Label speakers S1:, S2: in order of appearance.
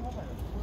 S1: Oh, my God.